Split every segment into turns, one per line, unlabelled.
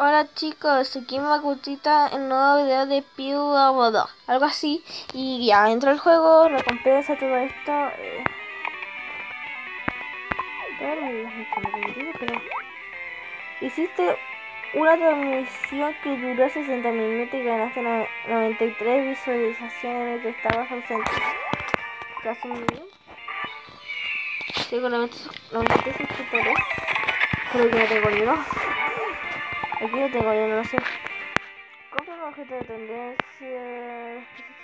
Hola chicos, aquí Macutita en nuevo video de Pew algo así. Y ya entró el juego, recompensa, todo esto. Eh. Hiciste una transmisión que duró 60 minutos y ganaste 93 visualizaciones que estabas ausente. Casi muy bien. Tengo 93 suscriptores. Creo que no tengo. Aquí lo tengo, yo no lo sé. Compra un objeto de tendencia.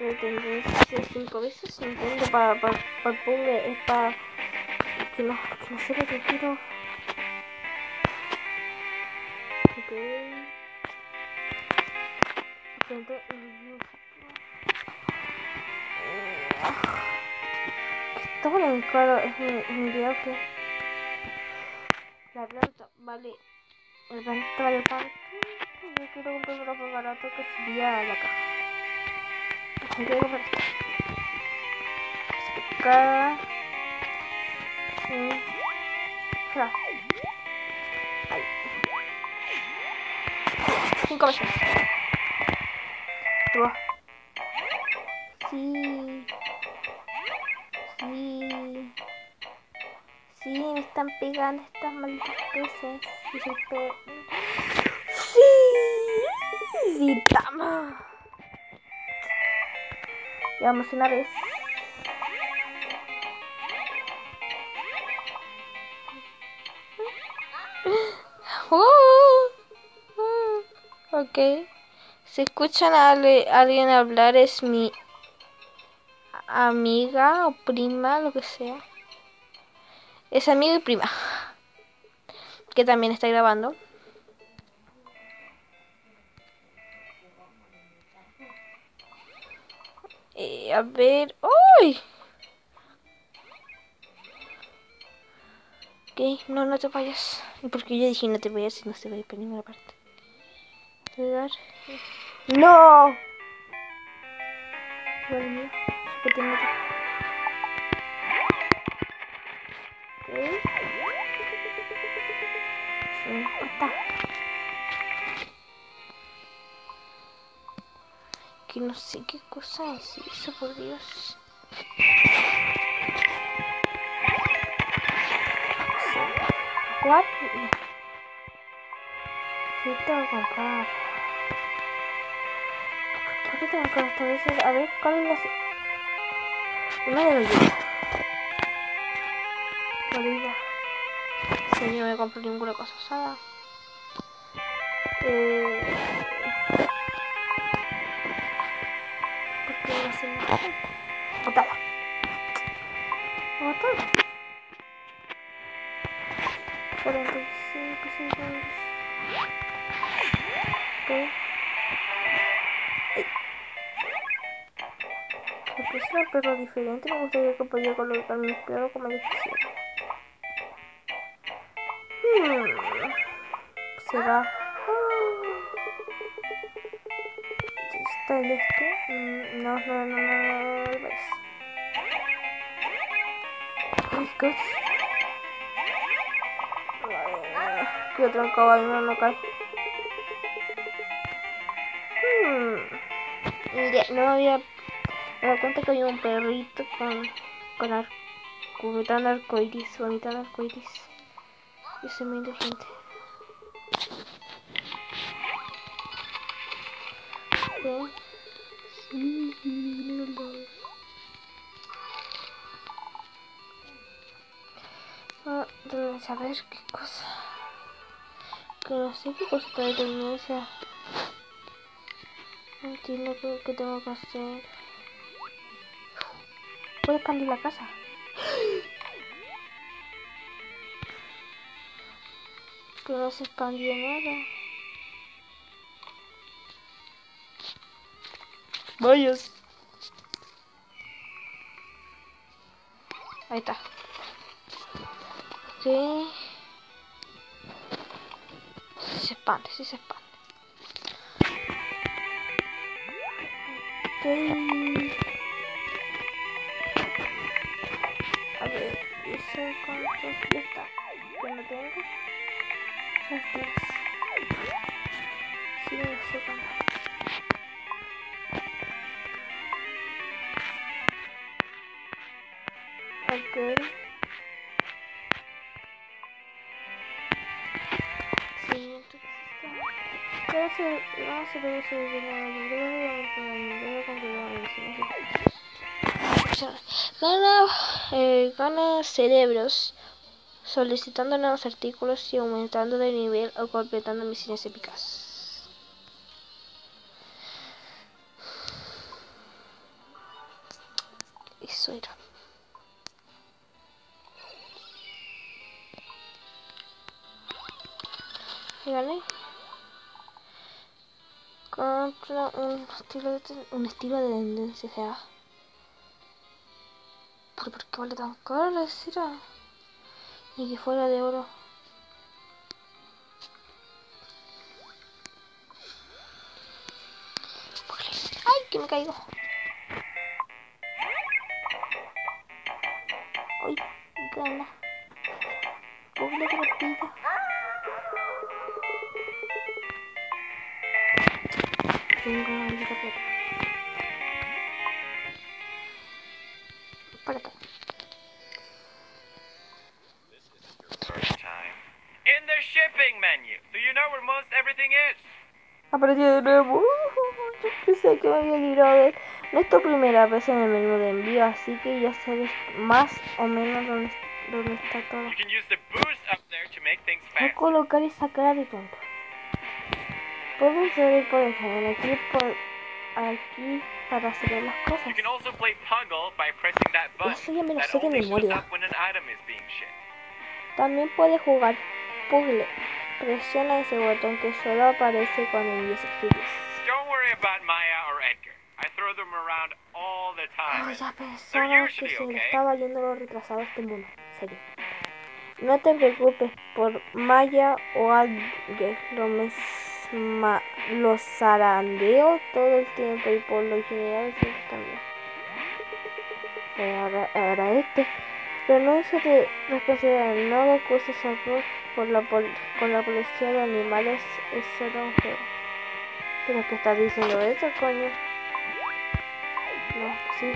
de tendencia 5 veces. Entiendo para, para, para el puzzle es para. Que no, que no sé lo que quiero. Ok. Entonces, todo en claro es mi, mi video que la planta vale el planta vale tanto quiero comprar un más barato que sería la caja. Así que veces. Sí, me están pegando estas malditas peces. Sí, se pe... Sí. Sí, estamos. Llevamos una vez. Ok. Si escuchan a alguien hablar es mi amiga o prima, lo que sea. Es amiga y prima. Que también está grabando. Eh, a ver. ¡Uy! Ok, no, no te vayas. Porque yo dije no te vayas y no se va a ir por ninguna parte. ¡No! Dios mío no sé qué cosa es eso, por Dios. ¿Cuál? Sí, tengo que comprar. ¿Por qué tengo que comprar? A ver, ¿cuál es la... Una de galleta. Bolilla. Si no me compro ninguna cosa usada. Eh... Botada. 45 segundos. ¿Qué? es una perro diferente, me gustaría que podía colocar mi perro como yo quisiera. Hmm. ¿Será? ¿Está el este? Mm, no, no, no, no, no, ¿qué? Que otro caballo no, no cae. Hmm. Ya, no había me da cuenta que hay un perrito con, con ar, vomitando arcoiris, vomitando arcoiris. Y se me gente. ¿Sí? Ah, deben saber qué cosa. Que no sé qué cosa de tendencia. No entiendo qué, qué tengo que hacer. Puedo expandir la casa. Que no se expandió nada. Vayas. Ahí está. Sí. Sí se expande, sí se expande. Okay. sé cuántos ya está. Que no tengo. Ya está. Pero el Gana, eh, gana cerebros solicitando nuevos artículos y aumentando de nivel o completando misiones épicas. Eso era. Contra un estilo de, un estilo de tendencia, sea. ¿Por, ¿Por qué vale tan caro la cera? Ni que fuera de oro. ¡Ay, que me caigo! ¡Ay, gana! Pobre me pilla. Venga, maldita plata. Para acá.
First time. In the shipping menu, so you know where most everything is.
Apareció de nuevo. Yo pensé que me había librado de. No es tu primera vez en el menú de envío, así que ya sabes más o menos dónde, dónde está todo. Voy a colocar esa cara de tonto. Puedo salir por ejemplo aquí por aquí para hacer las cosas.
You can also play Puggle by pressing that
Eso ya me
button
lo sé de memoria. También puedes jugar puzzle. Presiona ese botón que solo aparece cuando envíes escribes.
Don't worry about Maya or Edgar. I throw them around all the
Oh,
time.
ya pensaba que se estaba yendo lo retrasado este mundo. Serio. No te preocupes por Maya o Adger. Lo mesma, los zarandeo todo el tiempo y por lo general siempre también. Ahora, ahora este. Pero no se te responsabilidad. No cosas arroz por la pol- con la policía de animales. Es solo un juego. ¿Pero qué estás diciendo eso, coño? No, sí.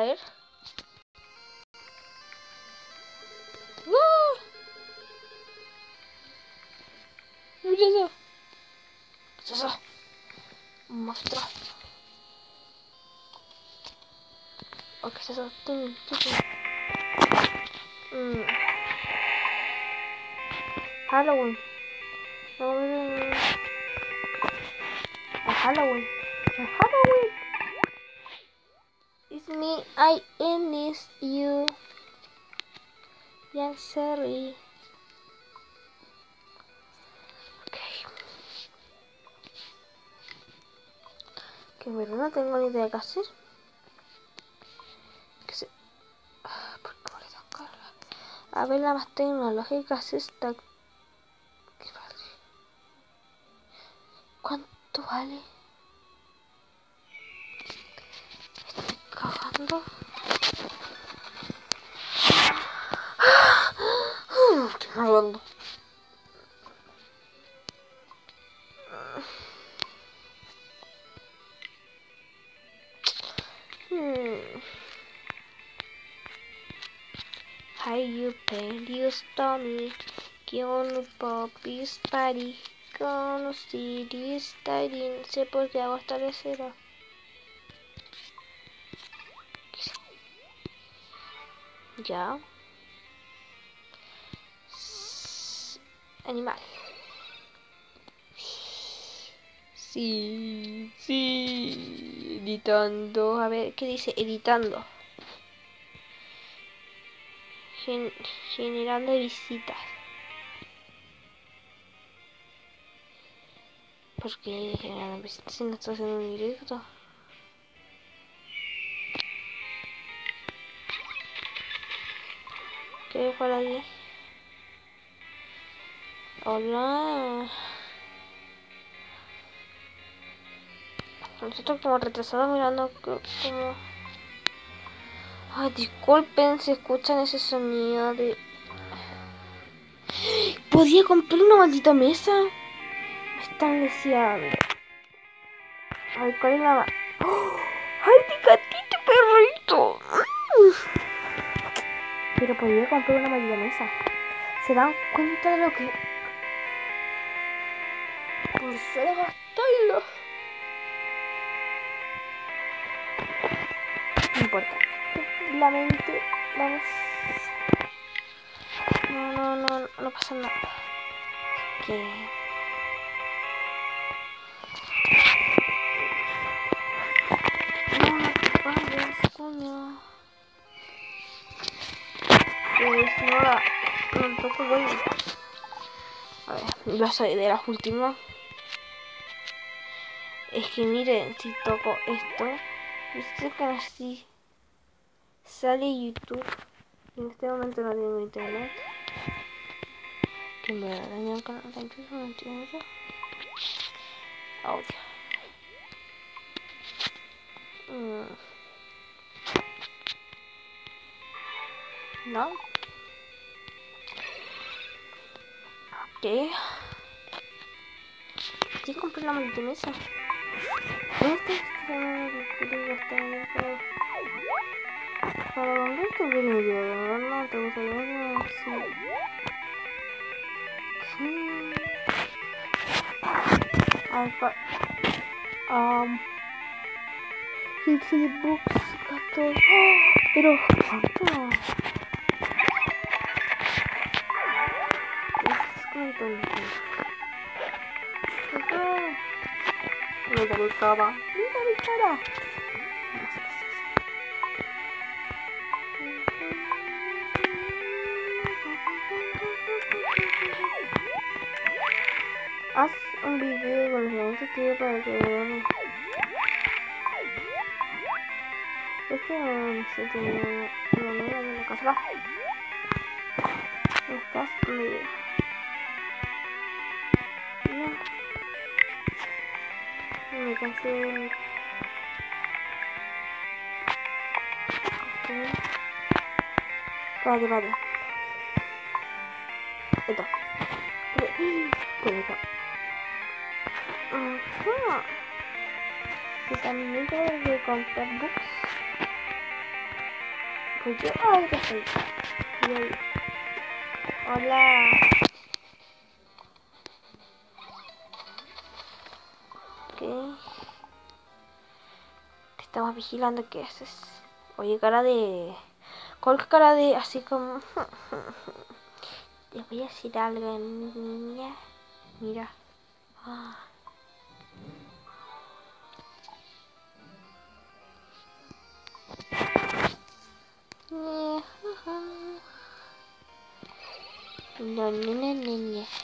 Ver. ¡Ah! ¿Qué es eso? ¿Qué es eso? Monstruo. ¿O qué es eso? Halloween. Es Halloween. Me, I miss you. Yeah, sorry. Que bueno, no tengo ni idea de qué hacer. Que se... Ah, ¿Por qué vale tan cara? A ver, la más tecnológica es esta. ¿Qué vale? ¿Cuánto vale? Cagando. Estoy. Hmm. How you paint you stormy Con popis party Con city sé por qué hago esta Ya Animal Sí, sí Editando A ver, ¿qué dice? Editando Gen- generando visitas. ¿Por qué generando visitas si no estoy haciendo un directo? ¿Qué hay por aquí? Hola. Nosotros como retrasados mirando co- como... Ay, disculpen si escuchan ese sonido de... Podía comprar una maldita mesa. Me están deseando. Ay, ¿cuál es la ¡Oh! ¡Ay, Pero podía comprar una mesa. ¿Se dan cuenta de lo que... Por solo gastarlo. No importa. La mente... Vamos... No, no, no, no pasa nada. Que... No, no. Que si no la... Tampoco voy... A ver, yo soy de las últimas. Es que miren, si toco esto, viste que así sale YouTube. En este momento no tengo internet. Que me va a dañar el canal de YouTube, no entiendo. Audio. Mm. No. ¿Qué? Sí, compré la multimesa. ¿Dónde está este ¿Para dónde verdad no te gusta ver sí. Sí. Ay, pa... Um... Pixel Books 14... ¡Oh! Pero, ¿cuánto? Es cuánto Ajá. Mira mi cara. Mira mi cara. No sé qué es eso. Haz un video con los momentos que para que vean. Es que no sé, tenía una amiga de la casa. Estás medio. Me cansé. Ok. Espérate, espérate. Esto. Acá. Ajá. Que comprar books. Pues yo, qué soy. Hola. Te estamos vigilando qué haces. Oye, cara de... ¿Cuál cara de así como... Les voy a decir algo, niña. Mira. Ah. No, no, no.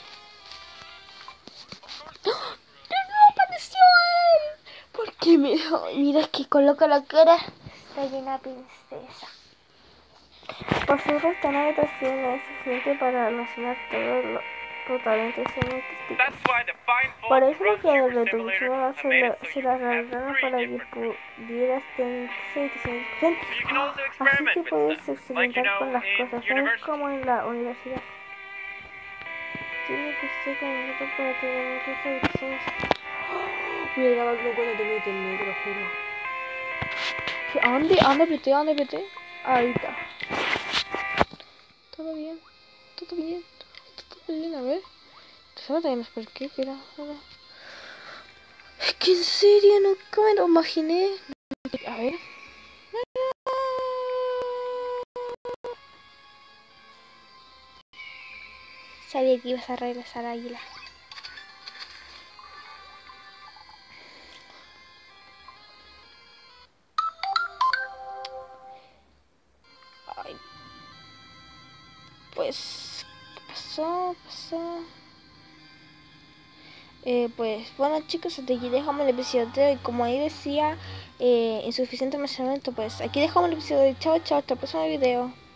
Ay, mira, es que coloca la cara. Soy una princesa. Por supuesto, no habitación es suficiente para almacenar todo lo totalmente sin artístico.
That's why the fine folks
Por eso los de
Super
tu
Simulator
se, la- arreglaron para que pudieras tener 66%.
You can also
Así que puedes experimentar con las cosas, ¿sabes? Como en la universidad. Tiene que ser candidato para tener muchas habitaciones. Voy a grabar luego cuando tengo internet, te lo juro. ¿A dónde? ¿A dónde apreté? ¿A dónde apreté? Ahorita. Todo bien. Todo bien. Todo bien, a ver. Solo tenemos por qué, que era. Es que en serio nunca me lo imaginé. A ver. Sabía que ibas a regresar, Águila. Eh, pues, bueno chicos, hasta aquí dejamos el episodio de hoy. Como ahí decía, eh, insuficiente almacenamiento, pues aquí dejamos el episodio de hoy. Chao, chao, hasta el próximo video.